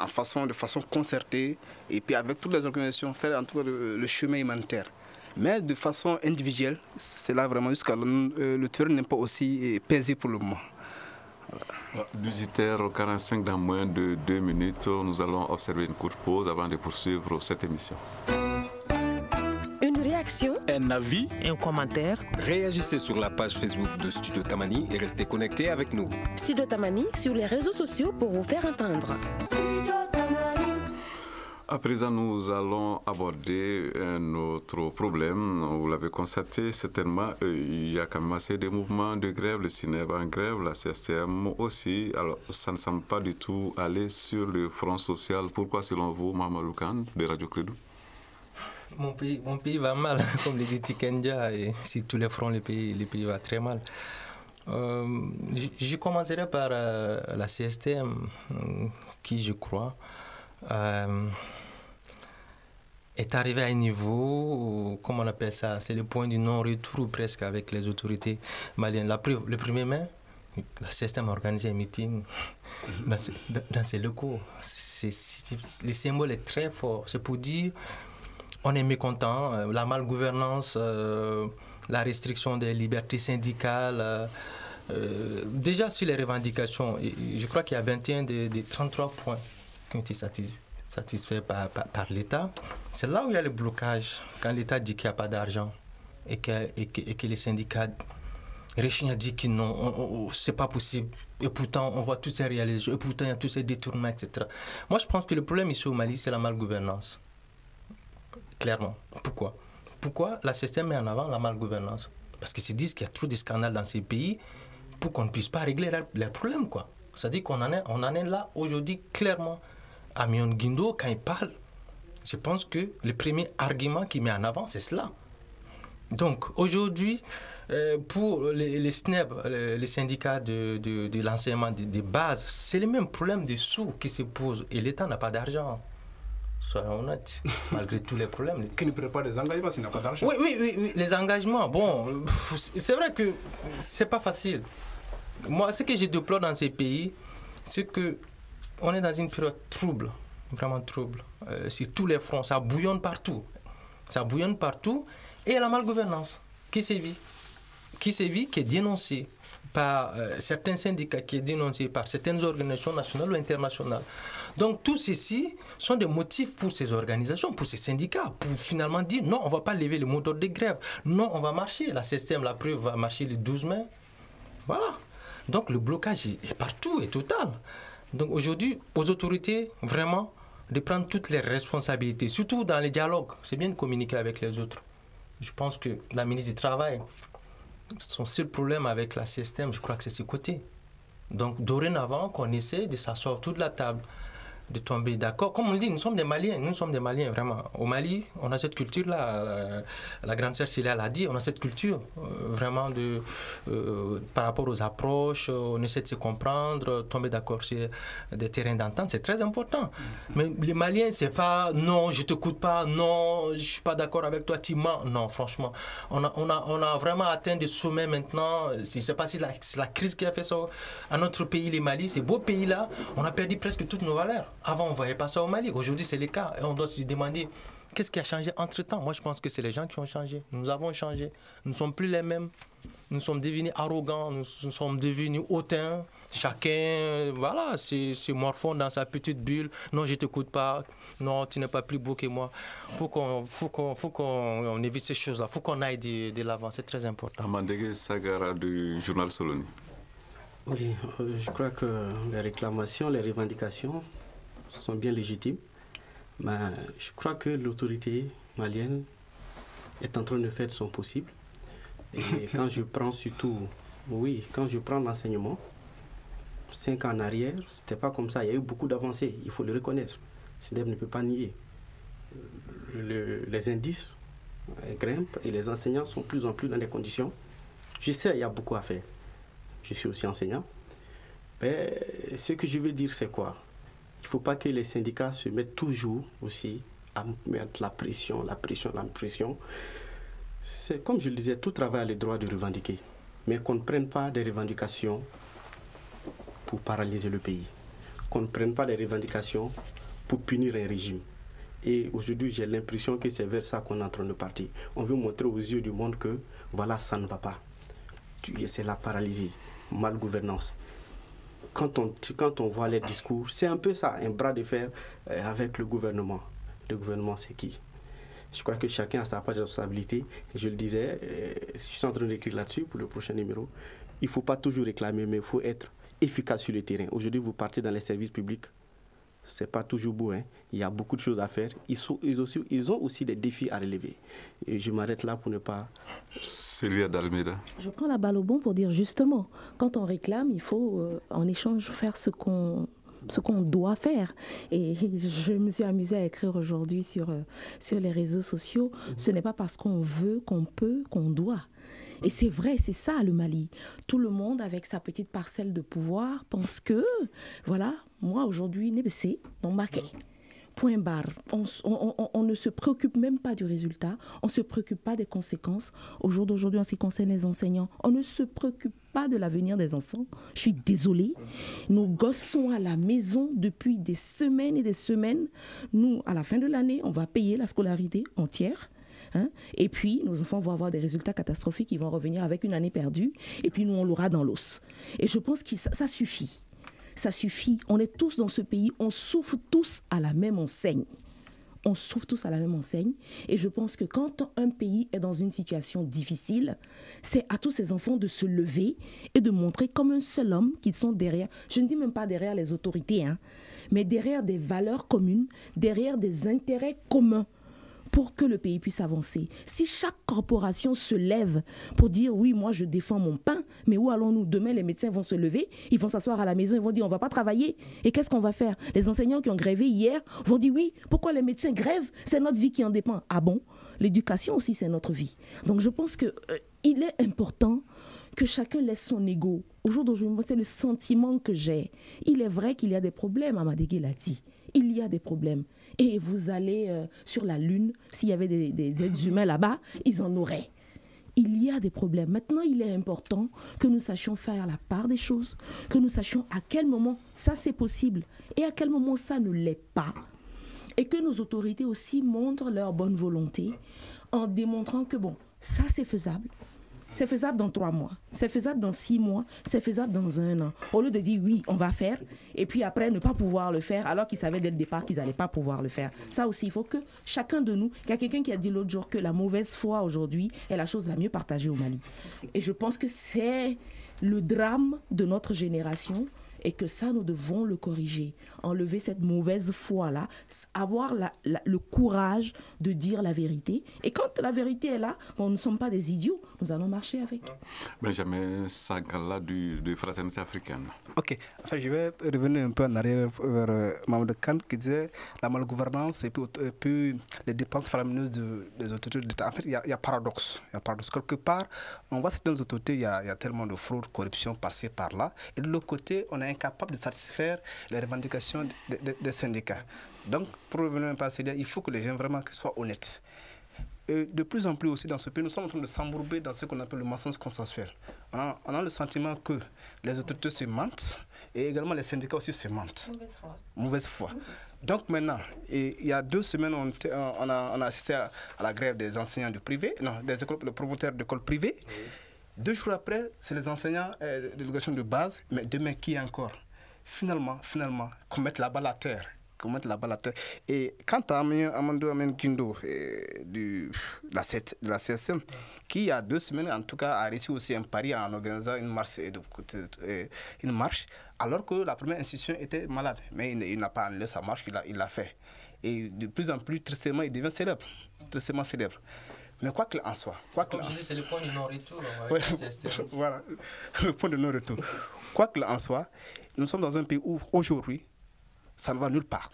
en façon, de façon concertée et puis avec toutes les organisations faire en tout cas le, chemin humanitaire. Mais de façon individuelle, c'est là vraiment jusqu'à le, euh, le terrain n'est pas aussi euh, paisible pour le moment. Voilà. 18h45 dans moins de deux minutes, nous allons observer une courte pause avant de poursuivre cette émission un avis, un commentaire. Réagissez sur la page Facebook de Studio Tamani et restez connectés avec nous. Studio Tamani sur les réseaux sociaux pour vous faire entendre. À présent, nous allons aborder un autre problème. Vous l'avez constaté certainement, euh, il y a quand même assez de mouvements de grève, le CINEV en grève, la CSTM aussi. Alors, ça ne semble pas du tout aller sur le front social. Pourquoi, selon vous, Mamadou Khan, de Radio Clédou mon pays, mon pays va mal, comme le dit Tikendia, et si tous les fronts, le pays, le pays va très mal. Euh, je commencerai par euh, la CSTM, qui, je crois, euh, est arrivée à un niveau, comment on appelle ça, c'est le point du non-retour presque avec les autorités maliennes. La le 1er mai, la CSTM a organisé un meeting dans, dans ses locaux. le symbole est très fort. C'est pour dire on est mécontent. Euh, la malgouvernance, euh, la restriction des libertés syndicales. Euh, déjà sur les revendications, je crois qu'il y a 21 des, 33 points qui ont été satisfaits par, l'État. C'est là où il y a le blocage, quand l'État dit qu'il n'y a pas d'argent et que, les syndicats Réchine a dit que non, c'est pas possible. Et pourtant, on voit tous ces réalisations, et pourtant, il y a tous ces détournements, etc. Moi, je pense que le problème ici au Mali, c'est la malgouvernance clairement. Pourquoi? Pourquoi la système met en avant la malgouvernance? Parce qu'ils se disent qu'il y a trop de scandales dans ces pays pour qu'on ne puisse pas régler leurs problèmes. C'est-à-dire qu'on en est, en est là aujourd'hui clairement. À Mion Guindo, quand il parle, je pense que le premier argument qu'il met en avant, c'est cela. Donc aujourd'hui, euh, pour les, les SNEB, euh, les syndicats de, de, de l'enseignement des de bases, c'est le même problème des sous qui se posent. Et l'État n'a pas d'argent. Soyons honnêtes, malgré tous les problèmes. Qui ne prend pas des engagements s'il n'a pas d'argent Oui, oui, oui, oui, les engagements. Bon, c'est vrai que c'est pas facile. Moi, ce que je déplore dans ces pays, c'est que on est dans une période trouble, vraiment trouble, euh, sur tous les fronts. Ça bouillonne partout. Ça bouillonne partout. Et il y a la malgouvernance qui sévit. Qui sévit, qui est dénoncée par euh, certains syndicats, qui est dénoncée par certaines organisations nationales ou internationales. Donc, tout ceci sont des motifs pour ces organisations, pour ces syndicats, pour finalement dire non, on ne va pas lever le moteur de grève. Non, on va marcher. La système, la preuve, va marcher le 12 mai. Voilà. Donc, le blocage est partout, est total. Donc, aujourd'hui, aux autorités, vraiment, de prendre toutes les responsabilités, surtout dans les dialogues. C'est bien de communiquer avec les autres. Je pense que la ministre du Travail, son seul problème avec la système, je crois que c'est ce côté. Donc, dorénavant, qu'on essaie de s'asseoir autour de la table, de tomber d'accord. Comme on le dit, nous sommes des Maliens, nous sommes des Maliens vraiment. Au Mali, on a cette culture-là, la, la grande sœur Célia l'a dit, on a cette culture euh, vraiment de, euh, par rapport aux approches, on essaie de se comprendre, tomber d'accord sur des terrains d'entente, c'est très important. Mais les Maliens, c'est pas non, je t'écoute pas, non, je suis pas d'accord avec toi, tu mens. Non, franchement, on a, on a, on a vraiment atteint des sommets maintenant. Je sais pas si la, c'est la crise qui a fait ça à notre pays, les Mali, ces beaux pays-là, on a perdu presque toutes nos valeurs. Avant, on ne voyait pas ça au Mali. Aujourd'hui, c'est le cas. Et on doit se demander qu'est-ce qui a changé entre-temps? Moi, je pense que c'est les gens qui ont changé. Nous avons changé. Nous ne sommes plus les mêmes. Nous sommes devenus arrogants. Nous, nous sommes devenus hautains. Chacun, voilà, se, se morfond dans sa petite bulle. Non, je ne t'écoute pas. Non, tu n'es pas plus beau que moi. Il faut qu'on faut qu'on, faut qu'on évite ces choses-là. Il faut qu'on aille de, de l'avant. C'est très important. Amandege Sagara du journal Soloni. Oui, euh, je crois que les réclamations, les revendications sont bien légitimes. Mais je crois que l'autorité malienne est en train de faire son possible. Et quand je prends surtout, oui, quand je prends l'enseignement, cinq ans en arrière, c'était pas comme ça. Il y a eu beaucoup d'avancées, il faut le reconnaître. SNEP ne peut pas nier. Le- les indices euh, grimpent et les enseignants sont de plus en plus dans des conditions. Je sais, il y a beaucoup à faire. Je suis aussi enseignant. Mais ce que je veux dire, c'est quoi? Ne faut pas que les syndicats se mettent toujours aussi à mettre la pression, la pression, la pression. C'est comme je le disais, tout travail a le droit de revendiquer. Mais qu'on ne prenne pas des revendications pour paralyser le pays. Qu'on ne prenne pas des revendications pour punir un régime. Et aujourd'hui, j'ai l'impression que c'est vers ça qu'on est en train de partir. On veut montrer aux yeux du monde que, voilà, ça ne va pas. C'est la paralysie, mal gouvernance. Quand on, quand on voit les discours, c'est un peu ça, un bras de fer euh, avec le gouvernement. Le gouvernement, c'est qui? Je crois que chacun a sa part de responsabilité. Je le disais, euh, je suis en train d'écrire là-dessus pour le prochain numéro. Il ne faut pas toujours réclamer, mais il faut être efficace sur le terrain. Aujourd'hui, vous partez dans les services publics, c'est pas toujours beau. Hein. Il y a beaucoup de choses à faire. Ils, sont, ils, aussi, ils ont aussi des défis à relever. Et je m'arrête là pour ne pas. Célia Dalmeda. Je prends la balle au bon pour dire justement, quand on réclame, il faut euh, en échange faire ce qu'on ce qu'on doit faire. Et je me suis amusée à écrire aujourd'hui sur, euh, sur les réseaux sociaux, ce n'est pas parce qu'on veut, qu'on peut, qu'on doit. Et c'est vrai, c'est ça le Mali. Tout le monde, avec sa petite parcelle de pouvoir, pense que, voilà, moi aujourd'hui, Nebessé, non marqué. Point barre. On, ne se préoccupe même pas du résultat. On ne se préoccupe pas des conséquences. Au jour d'aujourd'hui, en ce qui concerne les enseignants, on ne se préoccupe pas de l'avenir des enfants. Je suis désolée. Nos gosses sont à la maison depuis des semaines et des semaines. Nous, à la fin de l'année, on va payer la scolarité entière. hein. Et puis, nos enfants vont avoir des résultats catastrophiques. Ils vont revenir avec une année perdue. Et puis, nous, on l'aura dans l'os. Et je pense que ça suffit ça suffit. On est tous dans ce pays, on souffre tous à la même enseigne. On souffre tous à la même enseigne. Et je pense que quand un pays est dans une situation difficile, c'est à tous ces enfants de se lever et de montrer comme un seul homme qu'ils sont derrière. Je ne dis même pas derrière les autorités, hein, mais derrière des valeurs communes, derrière des intérêts communs pour que le pays puisse avancer. Si chaque corporation se lève pour dire oui, moi je défends mon pain, mais où allons-nous? Demain, les médecins vont se lever, ils vont s'asseoir à la maison, ils vont dire on va pas travailler. Et qu'est-ce qu'on va faire? Les enseignants qui ont grévé hier vont dire oui, pourquoi les médecins grèvent? C'est notre vie qui en dépend. Ah bon? L'éducation aussi, c'est notre vie. Donc je pense que euh, il est important que chacun laisse son ego. Au jour d'aujourd'hui, c'est le sentiment que j'ai. Il est vrai qu'il y a des problèmes, Amadégué l'a dit. Il y a des problèmes. Et vous allez euh, sur la Lune, s'il y avait des, des êtres humains là-bas, ils en auraient. Il y a des problèmes. Maintenant, il est important que nous sachions faire la part des choses, que nous sachions à quel moment ça c'est possible et à quel moment ça ne l'est pas. Et que nos autorités aussi montrent leur bonne volonté en démontrant que, bon, ça c'est faisable, c'est faisable dans trois mois, c'est faisable dans six mois, c'est faisable dans un an. Au lieu de dire oui, on va faire, et puis après ne pas pouvoir le faire, alors qu'ils savaient dès le départ qu'ils n'allaient pas pouvoir le faire. Ça aussi, il faut que chacun de nous, il y a quelqu'un qui a dit l'autre jour que la mauvaise foi aujourd'hui est la chose la mieux partagée au Mali. Et je pense que c'est le drame de notre génération et que ça, nous devons le corriger. Enlever cette mauvaise foi-là, avoir le courage de dire la vérité. Et quand la vérité est là, bon, nous ne sommes pas des idiots, nous allons marcher avec. Benjamin Sankala du, de Fraternité africaine. Ok, enfin, je vais revenir un peu en arrière vers euh, Mahmoud Khan qui disait la malgouvernance et puis, et puis les dépenses faramineuses de, des autorités d'État. En fait, il y, a, il y, a paradoxe. Il y a paradoxe. Quelque part, on voit certaines autorités, il y a, il y a tellement de fraude, corruption par-ci, par-là. Et de l'autre côté, on est incapable de satisfaire les revendications des, syndicats. Donc, pour revenir un peu à ces il faut que les gens vraiment soient honnêtes. Et de plus en plus aussi dans ce pays, nous sommes en train de s'embourber dans ce qu'on appelle le mensonge consensuel. On a, on a, le sentiment que les autorités se mentent et également les syndicats aussi se mentent. Mauvaise foi. Mauvaise foi. Donc maintenant, et, il y a deux semaines, on, on, a, on a, assisté à, à, la grève des enseignants du privé, non, des écoles, les promoteurs d'écoles privées. Oui. Deux jours après, c'est les enseignants euh, de l'éducation de base, mais demain, qui encore? Finalement, finalement, qu'on mette la balle terre commettre la terre. Et quant à Amando Amen Kindo du, de, la, de la CSM, qui il y a deux semaines, en tout cas, a réussi aussi un pari en organisant une marche, une marche alors que la première institution était malade. Mais il, il n'a pas annulé sa marche, il l'a fait. Et de plus en plus, tristement, il devient célèbre. Tristement célèbre. Mais quoi qu'il en soit. Quoi Comme je dis, c'est le point de non-retour. Ouais, voilà, le point de non-retour. quoi qu'il en soit, nous sommes dans un pays où aujourd'hui, ça ne va nulle part.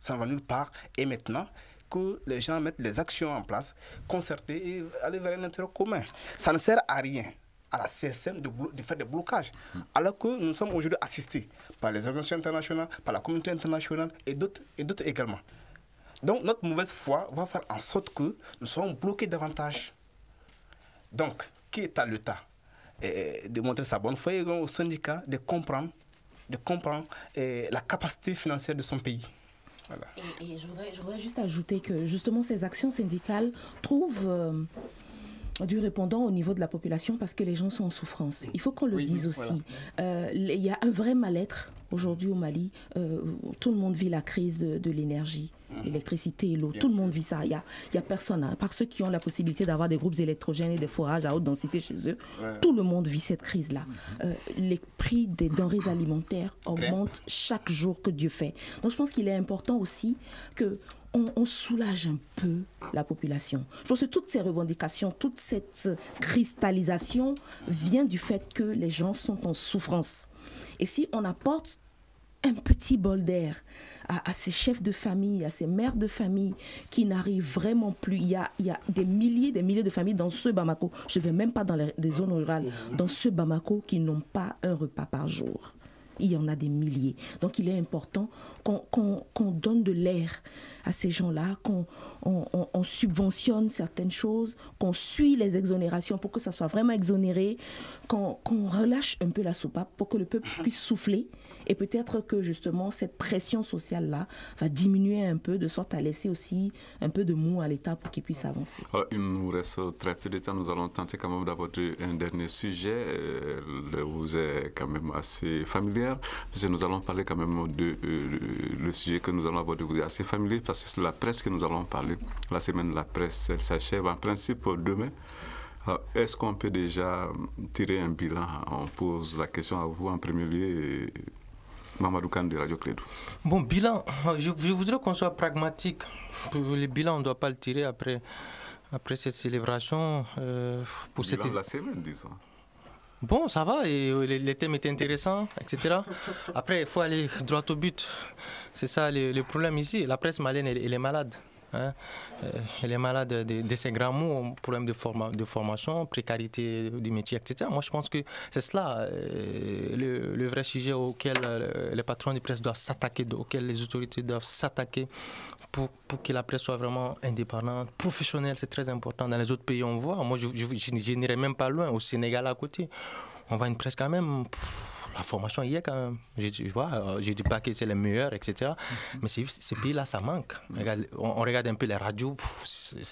Ça ne va nulle part. Et maintenant, que les gens mettent les actions en place, concertées et aller vers un intérêt commun. Ça ne sert à rien à la CSM de, de faire des blocages, alors que nous sommes aujourd'hui assistés par les organisations internationales, par la communauté internationale et d'autres également. Donc notre mauvaise foi va faire en sorte que nous soyons bloqués davantage. Donc, qui est à l'État? De montrer sa bonne foi au syndicat, de comprendre de comprendre eh, la capacité financière de son pays. Voilà. Et, et je, voudrais, je, voudrais, juste ajouter que justement ces actions syndicales trouvent euh, du répondant au niveau de la population parce que les gens sont en souffrance. Il faut qu'on le oui, dise aussi. Voilà. Euh, il y a un vrai mal-être aujourd'hui au Mali. Euh, tout le monde vit la crise de, de l'énergie l'électricité et l'eau. Tout le monde vit ça. Il n'y a, y a personne. Hein. Par ceux qui ont la possibilité d'avoir des groupes électrogènes et des forages à haute densité chez eux, ouais. tout le monde vit cette crise-là. Euh, les prix des denrées alimentaires augmentent chaque jour que Dieu fait. Donc je pense qu'il est important aussi que on, on, soulage un peu la population. Je pense que toutes ces revendications, toute cette cristallisation vient du fait que les gens sont en souffrance. Et si on apporte un petit bol d'air à, à, ces chefs de famille, à ces mères de famille qui n'arrivent vraiment plus. Il y, a, il y a des milliers, des milliers de familles dans ce Bamako, je ne vais même pas dans les, les zones rurales, dans ce Bamako qui n'ont pas un repas par jour. Il y en a des milliers. Donc il est important qu'on qu qu donne de l'air à ces gens-là, qu'on on, on, on subventionne certaines choses, qu'on suit les exonérations pour que ça soit vraiment exonéré, qu'on qu relâche un peu la soupape pour que le peuple puisse souffler. Et peut-être que justement cette pression sociale-là va diminuer un peu de sorte à laisser aussi un peu de mou à l'État pour qu'il puisse avancer. Alors, il nous reste très peu de temps. Nous allons tenter quand même d'aborder un dernier sujet. Euh, vous êtes quand même assez familière, nous allons parler quand même de euh, le sujet que nous allons aborder. Vous êtes assez familier parce que c'est la presse que nous allons parler. La semaine de la presse, elle s'achève en principe demain. Est-ce qu'on peut déjà tirer un bilan? On pose la question à vous en premier lieu. Mamadou Khan de Radio Clédou. Bon, bilan, je, je voudrais qu'on soit pragmatique. Le bilan, on ne doit pas le tirer après, après cette célébration. Euh, pour bilan cette... de la semaine, disons. Bon, ça va, et les, les thèmes étaient intéressants, etc. Après, il faut aller droit au but. C'est ça le, le, problème ici. La presse malienne, elle, elle est malade. Hein. Euh, elle est malade de, ces grands mots, problème de, forma, de formation, précarité du métier, etc. Moi, je pense que c'est cela euh, le, vrai sujet auquel euh, les patrons de presse doivent s'attaquer, auquel les autorités doivent s'attaquer pour, pour, que la presse soit vraiment indépendante, professionnelle. C'est très important. Dans les autres pays, on voit. Moi, je, n'irai même pas loin. Au Sénégal, à côté, on voit une presse quand même. La formation y est quand même. Je, vois, euh, je dis pas que c'est les meilleurs, etc. Mm-hmm. Mais ces, ces pays-là, ça manque. Regarde, on, on, regarde un peu les radios,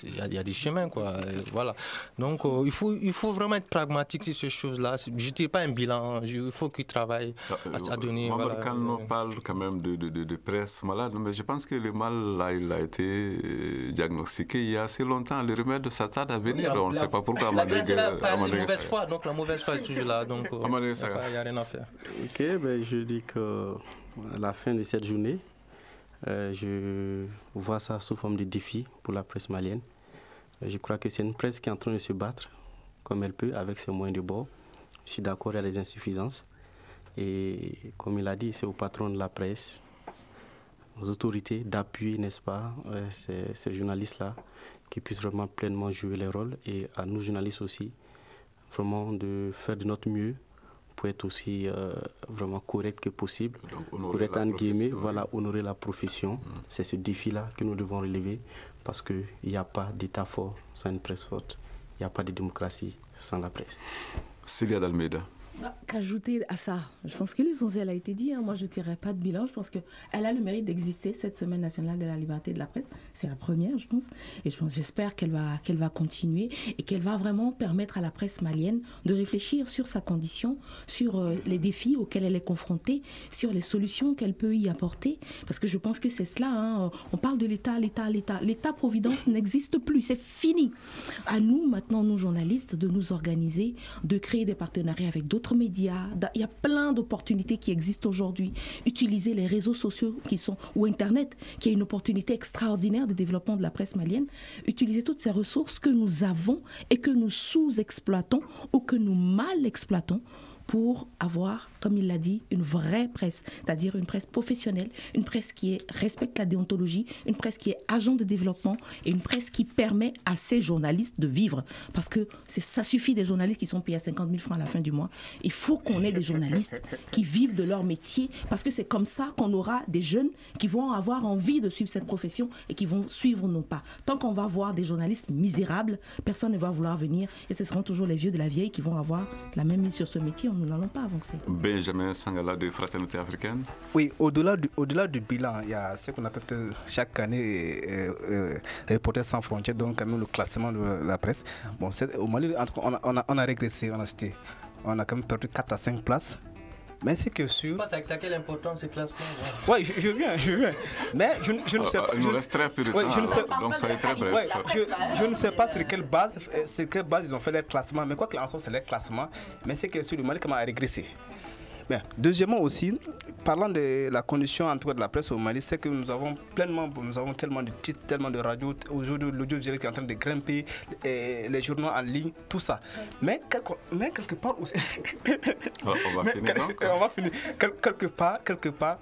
il y, y, a des chemins, quoi. Voilà. Donc, euh, il, faut, il faut vraiment être pragmatique sur ces choses-là. Je ne dis pas un bilan, il faut qu'ils travaillent à, à, donner. Voilà. Quand on parle quand même de, de, de, de, presse malade, mais je pense que le mal, là, il a été diagnostiqué il y a assez longtemps. Le remède de tarde à venir. on ne sait pas pourquoi. La, la, la, la mauvaise foi, donc la mauvaise foi est toujours là. Donc, il n'y a rien à faire. Ok, ben je dis que à la fin de cette journée, euh, je vois ça sous forme de défi pour la presse malienne. Je crois que c'est une presse qui est en train de se battre comme elle peut avec ses moyens de bord. Je suis d'accord, il y a des insuffisances. Et comme il a dit, c'est au patron de la presse, aux autorités d'appuyer, n'est-ce pas, euh, ces, ces journalistes-là qui puissent vraiment pleinement jouer leur rôle et à nous journalistes aussi, vraiment de faire de notre mieux pour être aussi euh, vraiment correct que possible, Donc, correct en guillemets, voilà, honorer la profession. Mmh. C'est ce défi-là que nous devons relever parce qu'il n'y a pas d'État fort sans une presse forte. Il n'y a pas de démocratie sans la presse. Cilia d'Almeida. Qu'ajouter à ça? Je pense que l'essentiel a été dit. Hein. Moi, je ne tirerai pas de bilan. Je pense qu'elle a le mérite d'exister, cette Semaine nationale de la liberté de la presse. C'est la première, je pense. Et j'espère qu'elle va, qu'elle va continuer et qu'elle va vraiment permettre à la presse malienne de réfléchir sur sa condition, sur euh, les défis auxquels elle est confrontée, sur les solutions qu'elle peut y apporter. Parce que je pense que c'est cela. Hein. On parle de l'État, l'État, l'État. L'État-providence n'existe plus. C'est fini. À nous, maintenant, nous journalistes, de nous organiser, de créer des partenariats avec d'autres médias. Il y a plein d'opportunités qui existent aujourd'hui. Utiliser les réseaux sociaux qui sont, ou Internet, qui est une opportunité extraordinaire de développement de la presse malienne. Utiliser toutes ces ressources que nous avons et que nous sous-exploitons ou que nous mal exploitons pour avoir, comme il l'a dit, une vraie presse, c'est-à-dire une presse professionnelle, une presse qui respecte la déontologie, une presse qui est agent de développement et une presse qui permet à ces journalistes de vivre. Parce que ça suffit des journalistes qui sont payés à 50 000 francs à la fin du mois. Il faut qu'on ait des journalistes qui vivent de leur métier parce que c'est comme ça qu'on aura des jeunes qui vont avoir envie de suivre cette profession et qui vont suivre nos pas. Tant qu'on va voir des journalistes misérables, personne ne va vouloir venir et ce seront toujours les vieux de la vieille qui vont avoir la même mise sur ce métier nous n'allons pas avancer. Benjamin Sangala de Fraternité africaine. Oui, au-delà du, au -delà du bilan, il y a ce qu'on appelle chaque année euh, euh, Reporters sans frontières, donc quand même le classement de la presse. Bon, au Mali, on a, on, a, on a régressé, on a, cité, on a quand même perdu 4 à 5 places. Mais c'est que sur. Je pense à quelle importance ces classements Oui, je, je, viens, je viens. Mais je, je ne sais pas. Il nous reste très peu de ouais, temps. Je ne sais, donc soyez très bref. Ouais, je, je, ne sais pas sur quelle base, sur quelle base ils ont fait leur classement. Mais quoi qu'il en soit, c'est leur classement. Mais c'est que sur le Mali, comment a régressé. Bien. Deuxièmement aussi, parlant de la condition en tout cas de la presse au Mali, c'est que nous avons pleinement, nous avons tellement de titres, tellement de radios, aujourd'hui l'audiovisuel qui est en train de grimper, et les journaux en ligne, tout ça. Mais quelque, mais quelque part aussi... on va finir donc. On va finir. Quel, quelque part, quelque part,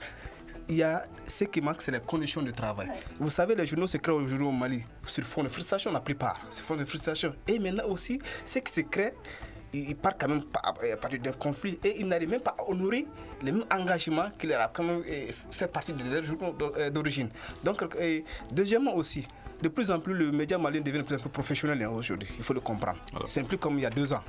il y a ce qui manque, c'est les conditions de travail. Vous savez, les journaux se créent aujourd'hui au Mali sur fond de frustration la plupart, sur fond de frustration. Et maintenant aussi, ce qui se crée, il part quand même à partir d'un conflit et il n'arrive même pas à honorer les mêmes engagements qu'il a quand même fait partie de leur journaux d'origine. Donc, deuxièmement aussi, de plus en plus, le média malien devient de plus en plus professionnel aujourd'hui. Il faut le comprendre. C'est plus comme il y a deux ans.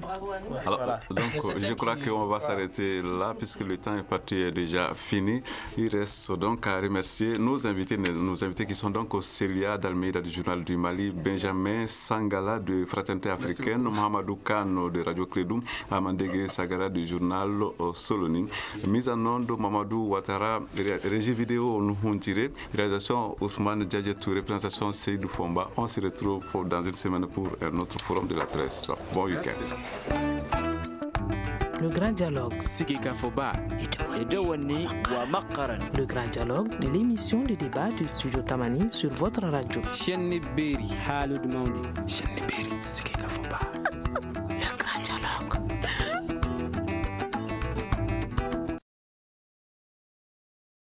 Bravo à nous. Alors, voilà. Donc, je crois qu'on va s'arrêter là puisque le temps est parti est déjà fini. Il reste donc à remercier nos invités, nos invités qui sont donc au Célia d'Almeida du Journal du Mali, Benjamin Sangala de Fraternité africaine, Mohamedou Kano de Radio Clédoum, Amandege Sagara du Journal Soloning. Mise en onde Mamadou Ouattara, régie vidéo Nuhuntiré, réalisation Ousmane Djadje Touré, présentation Seydou Fomba. On se retrouve dans une semaine pour notre forum de la presse. Bon week-end. Le grand dialogue. Le grand dialogue de l'émission de débat du studio Tamani sur votre radio.